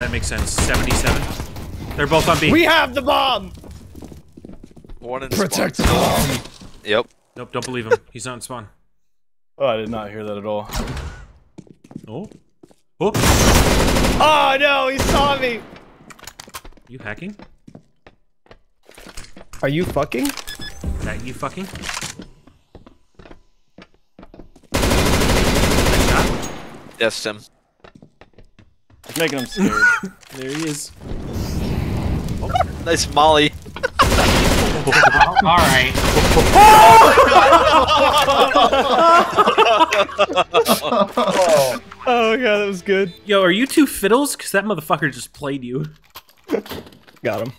That makes sense. 77. They're both on B. We have the bomb! One in Protect spawn. the bomb! Yep. Nope, don't believe him. He's not in spawn. Oh, I did not hear that at all. Oh. Oh. Oh no, he saw me! You hacking? Are you fucking? Is that you fucking? Yes, Tim. It's making him scared. There he is. Nice Molly. Oh, all right. oh god, that was good. Yo, are you two fiddles? Because that motherfucker just played you. Got him.